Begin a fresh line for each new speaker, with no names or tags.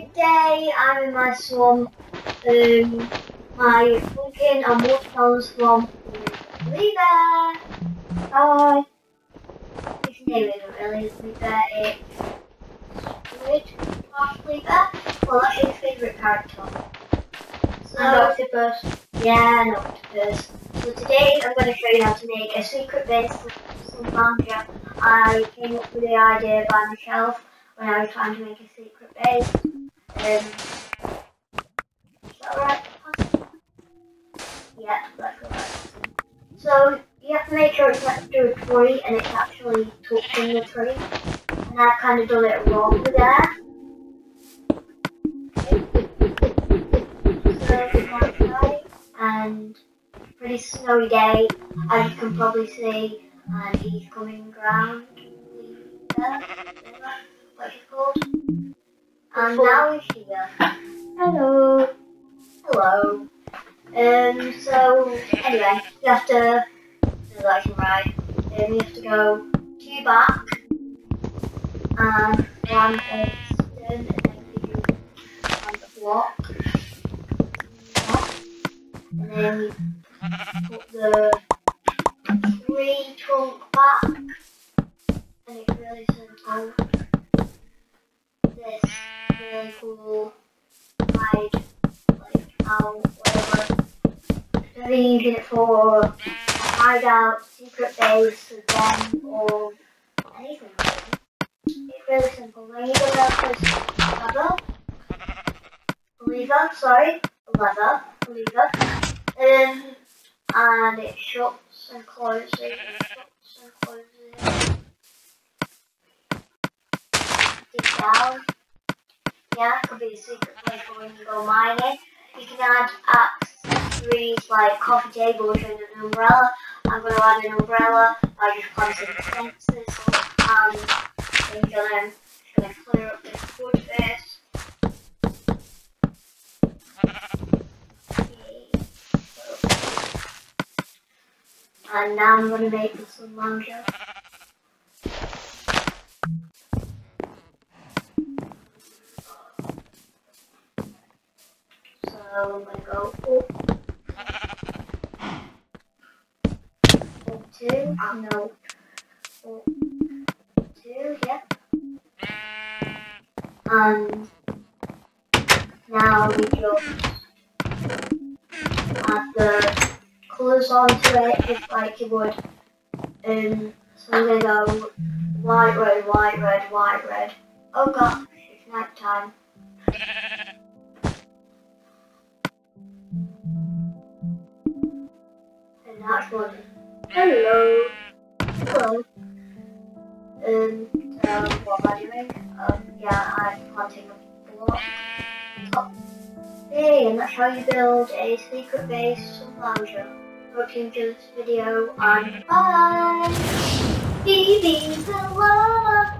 today I'm in my swamp. Um, my pumpkin and watermelon swamp. Lever! Hi! His name isn't really Lever, it's Squid slash Lever. Well, that's his favourite character. So,
And octopus.
yeah, an octopus. So today I'm going to show you how to make a secret base some manga. I came up with the idea by myself when I was trying to make a secret base. Yeah, that's. So you have to make sure it's next to a tree and it's actually in the tree. And I've kind of done it wrong there. So. And pretty snowy day, as you can probably see, and he's coming round there, what called. And now he's here. Hello. Hello. Um, so, anyway, you have to, do that can right, um, you have to go to your back, and one is stone, and then you on the block, and then you put the tree trunk back, and it's really simple. Cool hide, like how whatever. Whether you use it for a hideout, secret base, a den, or anything. It's really simple. Then you go to this leather, lever, sorry, leather, lever, um, and it shuts and closes, shuts and closes. Down. Yeah, it could be a secret place for when you go mining. You can add accessories like coffee tables and an umbrella. I'm going to add an umbrella. I just planted the fences and I'm going to, clear up this wood face. And now I'm going to make some manga. I'm two. And now we just add the colours onto it like you would. Um, so I'm to go white, red, white, red, white, red. Oh god, it's night time. And that's one. Hello. Hello. Um, so what am I doing? Um, yeah, I'm planting a block. Top. Hey, and that's how you build a secret base Lounger. Hope you enjoyed this video, and bye! Be the lava!